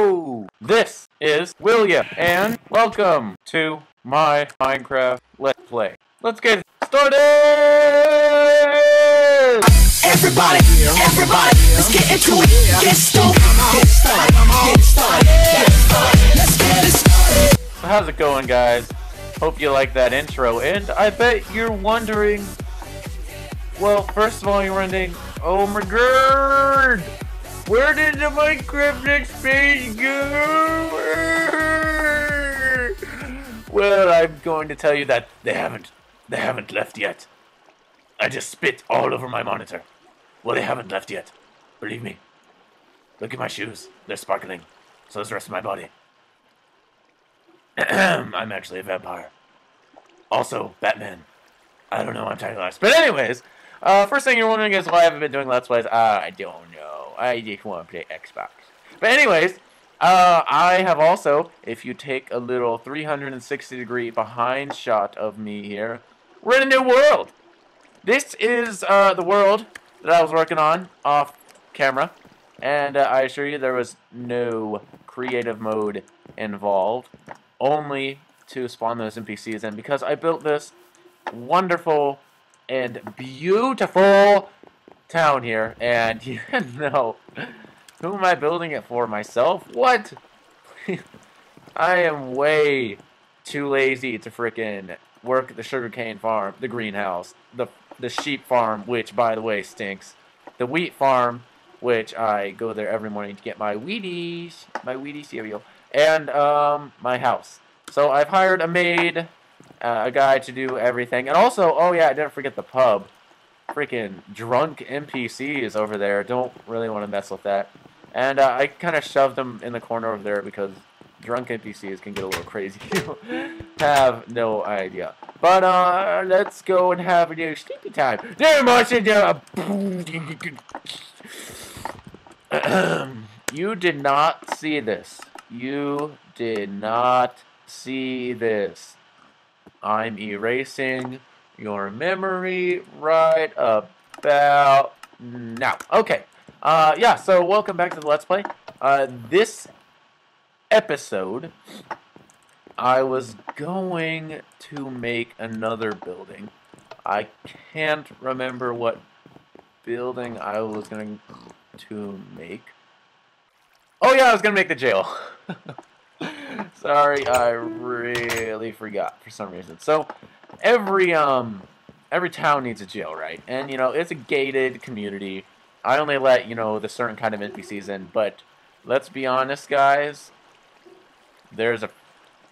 Hello! This is William, and welcome to my Minecraft Let's Play. Let's get started! Everybody, everybody, let's get into it. Get started, get started, get started, get started. Let's get it started. So how's it going, guys? Hope you like that intro, and I bet you're wondering... Well, first of all, you're wondering, oh my god! Where did the Minecraft next I'm going to tell you that they haven't. They haven't left yet. I just spit all over my monitor. Well, they haven't left yet. Believe me. Look at my shoes. They're sparkling. So is the rest of my body. I'm actually a vampire. Also, Batman. I don't know why I'm talking last. But anyways, uh, first thing you're wondering is why I haven't been doing Let's Plays. Uh, I don't know. I just want to play Xbox. But anyways, uh, I have also, if you take a little 360 degree behind shot of me here, we're in a new world. This is uh, the world that I was working on off camera. And uh, I assure you there was no creative mode involved. Only to spawn those NPCs in because I built this wonderful and beautiful town here. And you know, who am I building it for? Myself? What? I am way too lazy to frickin' work the sugarcane farm, the greenhouse, the the sheep farm, which by the way stinks, the wheat farm, which I go there every morning to get my Wheaties, my Wheaties cereal, and um my house. So I've hired a maid, uh, a guy to do everything, and also, oh yeah, I didn't forget the pub. Freaking drunk NPCs over there. Don't really want to mess with that. And uh, I kind of shoved them in the corner over there because drunk NPCs can get a little crazy. You have no idea. But uh, let's go and have a new sleepy time. There, Martian. You did not see this. You did not see this. I'm erasing your memory right about now. Okay. Uh, yeah, so welcome back to the Let's Play. Uh, this episode, I was going to make another building. I can't remember what building I was going to make. Oh yeah, I was going to make the jail. Sorry, I really forgot for some reason. So, every um every town needs a jail, right? And you know, it's a gated community. I only let, you know, the certain kind of NPCs in, but let's be honest, guys. There's a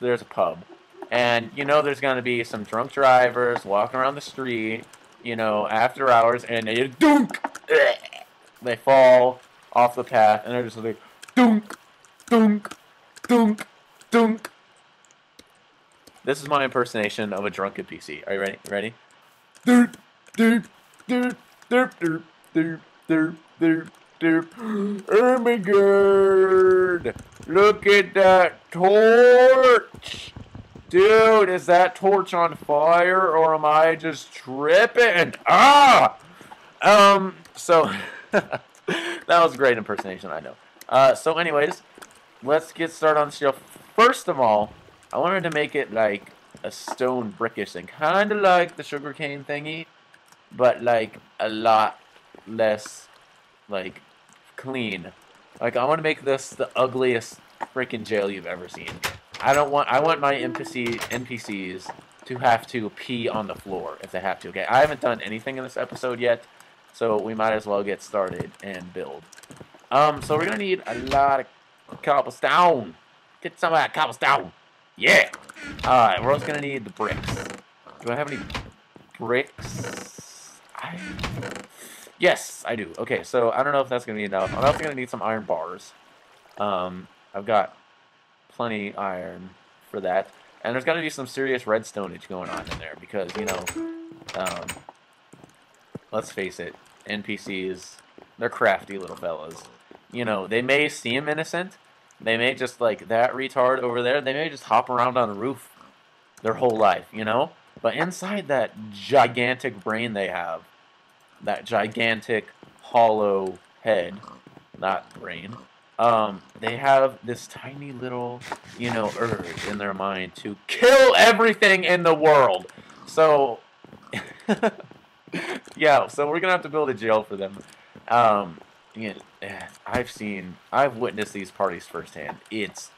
there's a pub. And you know there's gonna be some drunk drivers walking around the street, you know, after hours and they dunk they fall off the path and they're just like dunk dunk dunk dunk this is my impersonation of a drunk NPC. Are you ready? Ready? Derp, derp, derp, derp, derp, derp, derp, derp, derp. God! Look at that torch! Dude, is that torch on fire or am I just tripping? Ah! Um, so, that was a great impersonation, I know. Uh, so anyways, let's get started on the show. First of all, I wanted to make it like a stone brickish thing. Kind of like the sugarcane thingy, but like a lot less like clean. Like I want to make this the ugliest freaking jail you've ever seen. I don't want I want my NPC NPCs to have to pee on the floor if they have to. Okay, I haven't done anything in this episode yet, so we might as well get started and build. Um, so we're gonna need a lot of cobblestone. Get some of that cobblestone. Yeah! Alright, we're also gonna need the bricks. Do I have any bricks? I... Yes, I do. Okay, so I don't know if that's gonna be enough. I'm also gonna need some iron bars. Um, I've got plenty iron for that. And there's gotta be some serious redstonage going on in there because, you know, um, let's face it, NPCs, they're crafty little fellas. You know, they may seem innocent, they may just, like, that retard over there, they may just hop around on a roof their whole life, you know? But inside that gigantic brain they have, that gigantic hollow head, not brain, um, they have this tiny little, you know, urge in their mind to kill everything in the world. So, yeah, so we're gonna have to build a jail for them. Um, yeah, I've seen, I've witnessed these parties firsthand. It's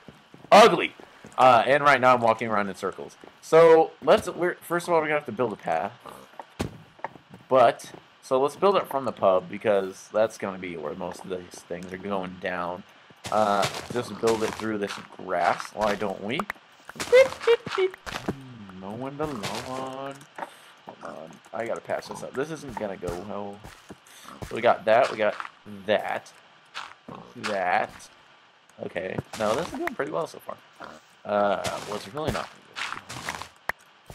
ugly. Uh, and right now I'm walking around in circles. So let's. We're, first of all, we're gonna have to build a path. But so let's build it from the pub because that's gonna be where most of these things are going down. Uh, just build it through this grass. Why don't we? Mowing the lawn. Hold on. I gotta patch this up. This isn't gonna go well. So we got that. We got that. That. Okay. No, this is doing pretty well so far. Uh, what's really not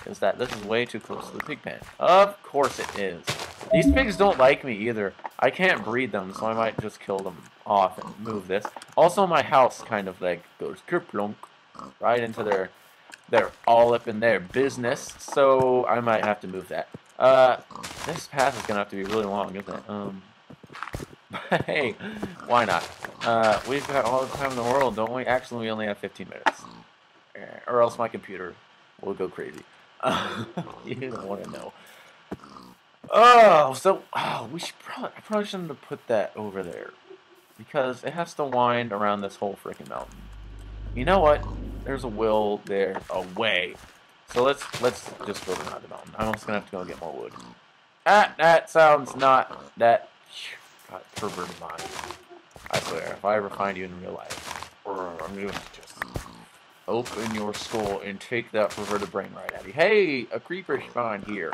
is that this is way too close to the pig pen. Of course it is. These pigs don't like me either. I can't breed them, so I might just kill them off and move this. Also, my house kind of like goes kerplunk right into their, they're all up in their business, so I might have to move that. Uh, this path is gonna have to be really long, isn't it? Um, hey, why not? Uh, we've got all the time in the world, don't we? Actually, we only have 15 minutes. Eh, or else my computer will go crazy. you don't want to know. Oh, so oh, we should probably I probably shouldn't have put that over there because it has to wind around this whole freaking mountain. You know what? There's a will there, a way. So let's let's just build around the mountain. I'm just gonna have to go get more wood. Ah, that sounds not that God, perverted mind. I swear, if I ever find you in real life, I'm gonna just open your skull and take that perverted brain right out of you. Hey, a creeper spawned here.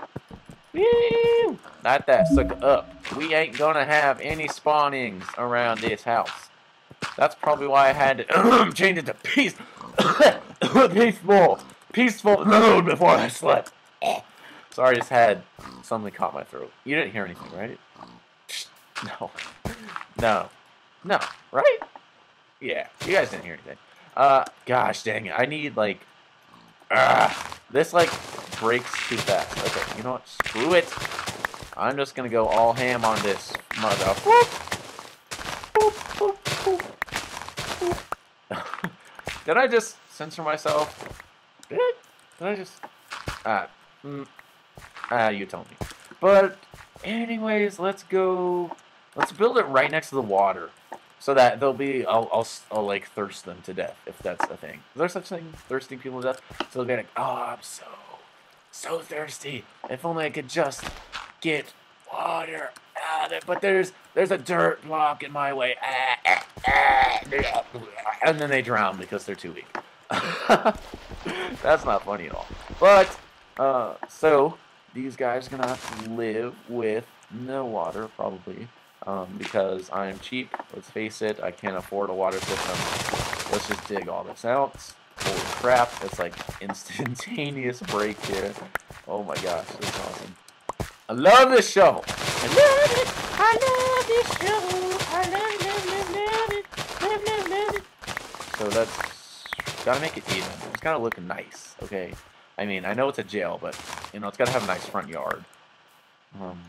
Woo! Not that, suck up. We ain't gonna have any spawnings around this house. That's probably why I had to change it to peace, peaceful, peaceful mode before I slept. Sorry, I just had something caught my throat. You didn't hear anything, right? No, no, no, right? Yeah, you guys didn't hear anything. Uh, gosh dang it, I need like, ah, this like breaks too fast. Okay, you know what? Screw it. I'm just gonna go all ham on this mother. Did I just censor myself? Did I? Just? Ah, mm, ah, you tell me. But, anyways, let's go. Let's build it right next to the water, so that they'll be. I'll, I'll, I'll like thirst them to death if that's a thing. Is there such thing? Thirsting people to death? So they'll be like, oh, I'm so, so thirsty. If only I could just get water out of it. But there's there's a dirt block in my way. And then they drown because they're too weak. That's not funny at all. But uh, so these guys are gonna have to live with no water probably. Um, because I'm cheap, let's face it, I can't afford a water system. Let's just dig all this out. Holy crap, it's like instantaneous break here. Oh my gosh, this is awesome. I love this shovel. I love it. I love this shovel. I love, love, love, love it. Love, love, love it. So that's gotta make it even. It's gotta look nice. Okay. I mean, I know it's a jail, but you know, it's gotta have a nice front yard. Um,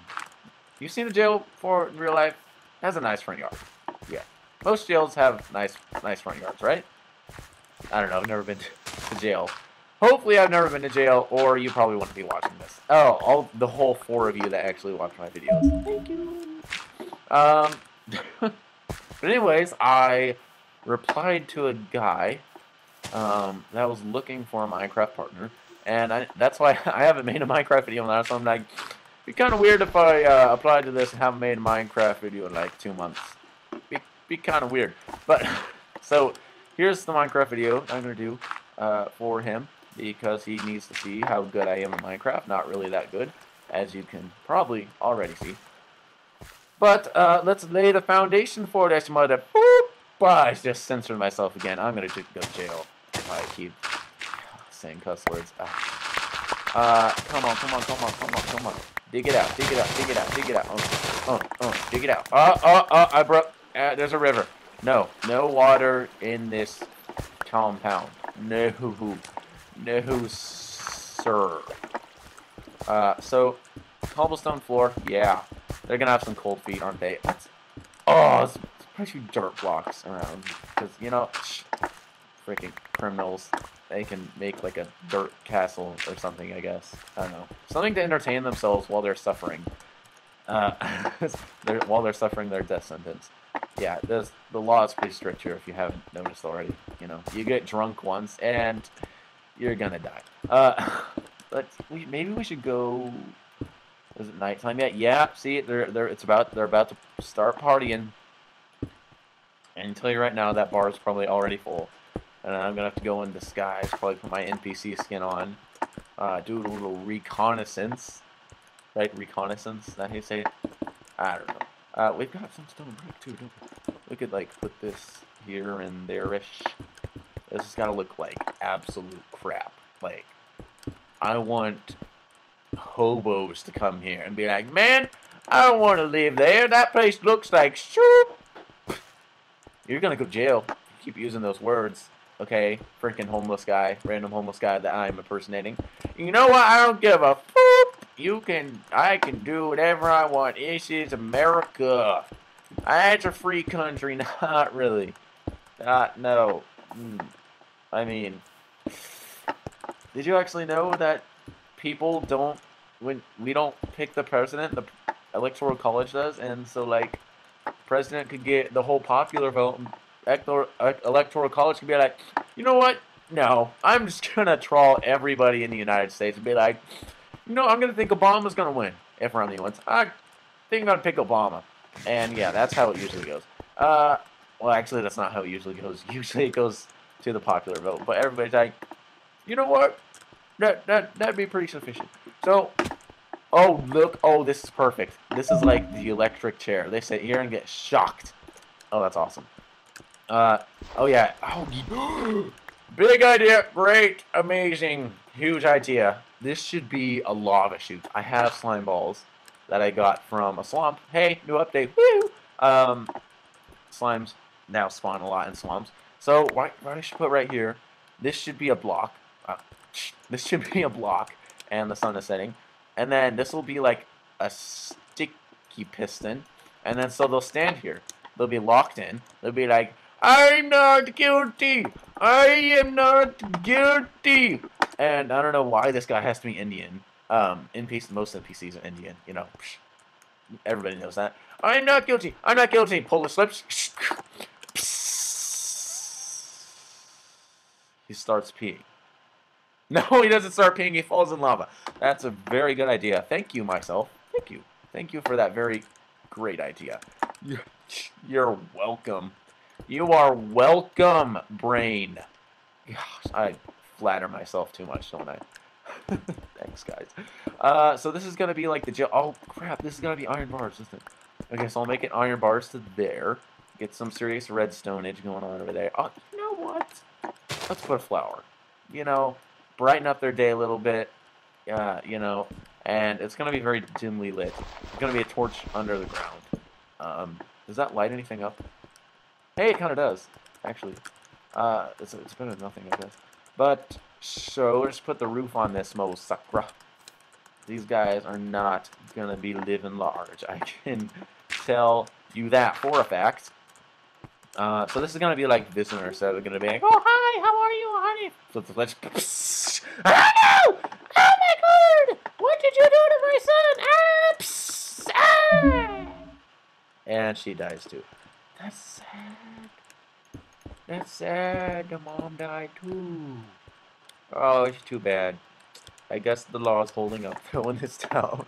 you seen a jail before in real life? It has a nice front yard. Yeah. Most jails have nice, nice front yards, right? I don't know. I've never been to jail. Hopefully, I've never been to jail, or you probably wouldn't be watching this. Oh, all the whole four of you that actually watch my videos. Thank you. Um, but anyways, I replied to a guy um, that was looking for a Minecraft partner, and I, that's why I haven't made a Minecraft video now. So I'm like, it'd be kind of weird if I uh, applied to this and haven't made a Minecraft video in like two months. Be, be kind of weird. But so here's the Minecraft video I'm gonna do uh, for him because he needs to see how good I am in Minecraft. Not really that good, as you can probably already see. But uh, let's lay the foundation for this mother. Boop! I just censored myself again. I'm gonna go to jail if I keep saying cuss words. Ah. Uh, come on, come on, come on, come on, come on. Dig it out, dig it out, dig it out, dig it out. Oh, oh, oh, dig it out. Oh, oh, oh, I broke. Uh, there's a river. No, no water in this compound. No, no, sir. Uh, so, cobblestone floor, yeah. They're gonna have some cold feet, aren't they? That's, oh, a dirt blocks around because you know, freaking criminals. They can make like a dirt castle or something. I guess I don't know something to entertain themselves while they're suffering. Uh, they're, while they're suffering their death sentence. Yeah, the the law is pretty strict here. If you haven't noticed already, you know, you get drunk once and you're gonna die. Uh, but we maybe we should go. Is it nighttime yet? Yeah. See, they're they're it's about they're about to start partying. And I tell you right now, that bar is probably already full. And I'm gonna have to go in disguise, probably put my NPC skin on, uh, do a little reconnaissance, right? Reconnaissance. Is that you say? I don't know. Uh, we've got some stone brick too, don't we? We could like put this here and there-ish. This got to look like absolute crap. Like, I want hobos to come here and be like, man, I don't want to live there. That place looks like soup. You're gonna go jail. Keep using those words, okay? Freaking homeless guy, random homeless guy that I'm impersonating. You know what? I don't give a. You can, I can do whatever I want. This is America. It's a free country. Not really. Not, no. Mm. I mean, did you actually know that people don't, when we don't pick the president, the electoral college does, and so like, president could get the whole popular vote, electoral college could be like, you know what? No, I'm just gonna troll everybody in the United States and be like, know, I'm gonna think Obama's gonna win if Romney wins. I think I'm gonna pick Obama, and yeah, that's how it usually goes. Uh, well, actually, that's not how it usually goes. Usually, it goes to the popular vote, but everybody's like, you know what? That that that'd be pretty sufficient. So, oh look, oh this is perfect. This is like the electric chair. They sit here and get shocked. Oh, that's awesome. Uh, oh yeah. Oh, big idea. Great, amazing, huge idea. This should be a lava chute. I have slime balls that I got from a swamp. Hey, new update. Woo! Um, slimes now spawn a lot in swamps. So what, what I should put right here, this should be a block. Uh, this should be a block, and the sun is setting. And then this will be like a sticky piston. And then so they'll stand here. They'll be locked in. They'll be like, I'm not guilty. I am not guilty. And I don't know why this guy has to be Indian. Um, NPC, most NPCs are Indian. You know, everybody knows that. I'm not guilty. I'm not guilty. Pull the slips. He starts peeing. No, he doesn't start peeing. He falls in lava. That's a very good idea. Thank you, myself. Thank you. Thank you for that very great idea. You're welcome. You are welcome, brain. Gosh, I flatter myself too much, don't I? Thanks, guys. Uh, so this is going to be like the. Oh, crap. This is going to be iron bars, isn't it? Okay, so I'll make it iron bars to there. Get some serious redstonage going on over there. Oh, you know what? Let's put a flower. You know, brighten up their day a little bit. Uh, you know, and it's going to be very dimly lit. It's going to be a torch under the ground. Um, does that light anything up? Hey, it kind of does, actually. Uh, it's, it's better than nothing, I guess. But, so, let's put the roof on this Mo Sakura. These guys are not going to be living large. I can tell you that for a fact. Uh, so this is going to be like visitor, so we're going to be like, oh, hi, how are you, honey? So let's... oh, no! Oh, my God! What did you do to my son? Ah, psst, ah! And she dies, too. That's sad. That's sad. The mom died too. Oh, it's too bad. I guess the law is holding up in this town.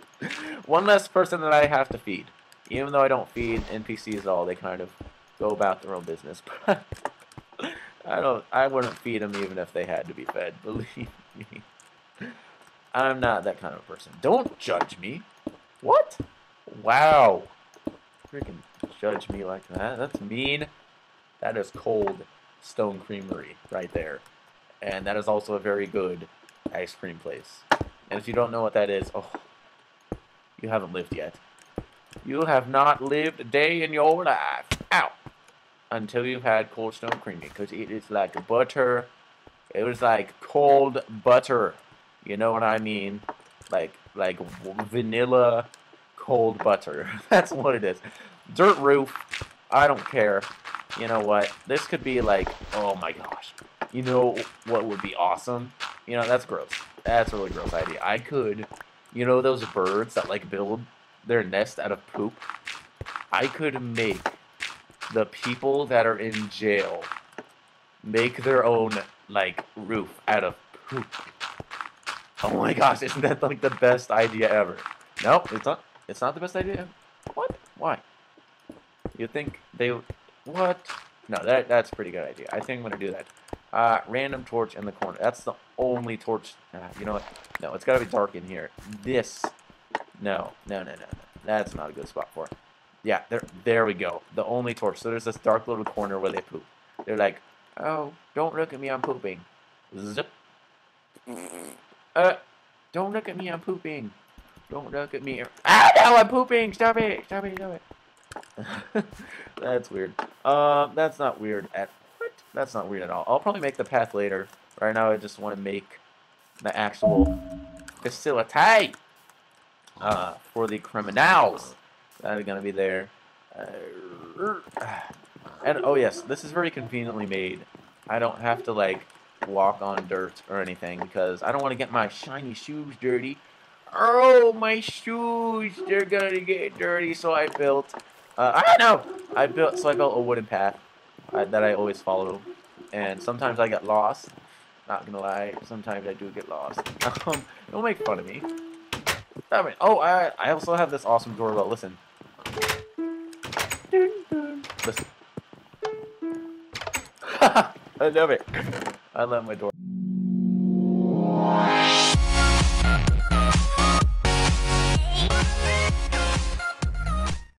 One less person that I have to feed. Even though I don't feed NPCs at all, they kind of go about their own business. But I don't. I wouldn't feed them even if they had to be fed. Believe me. I'm not that kind of person. Don't judge me. What? Wow. Freaking judge me like that. That's mean. That is cold Stone Creamery right there. And that is also a very good ice cream place. And if you don't know what that is, oh, you haven't lived yet. You have not lived a day in your life. Ow! Until you've had Cold Stone Creamery. Because it is like butter. It was like cold butter. You know what I mean? Like, like vanilla cold butter. That's what it is. Dirt roof. I don't care. You know what? This could be like, oh my gosh. You know what would be awesome? You know, that's gross. That's a really gross idea. I could, you know, those birds that like build their nest out of poop? I could make the people that are in jail make their own like roof out of poop. Oh my gosh, isn't that like the best idea ever? Nope, it's not. It's not the best idea. What? Why? You think they? What? No, that that's a pretty good idea. I think I'm gonna do that. Uh, random torch in the corner. That's the only torch. Uh, you know what? No, it's gotta be dark in here. This. No, no, no, no, no. That's not a good spot for it. Yeah, there, there we go. The only torch. So there's this dark little corner where they poop. They're like, oh, don't look at me, I'm pooping. Zip. Uh, don't look at me, I'm pooping. Don't look at me. Ah, no, I'm pooping. Stop it. Stop it. Stop it. that's weird. Um, that's not weird at what? That's not weird at all. I'll probably make the path later. Right now, I just want to make the actual facility uh, for the criminals that are gonna be there. Uh, and oh yes, this is very conveniently made. I don't have to like walk on dirt or anything because I don't want to get my shiny shoes dirty. Oh, my shoes, they're gonna get dirty. So I built, uh, I know. I built, so I built a wooden path uh, that I always follow. And sometimes I get lost. Not gonna lie, sometimes I do get lost. Um, don't make fun of me. I mean, oh, I, I also have this awesome doorbell. Listen. Listen. I love it. I love my door.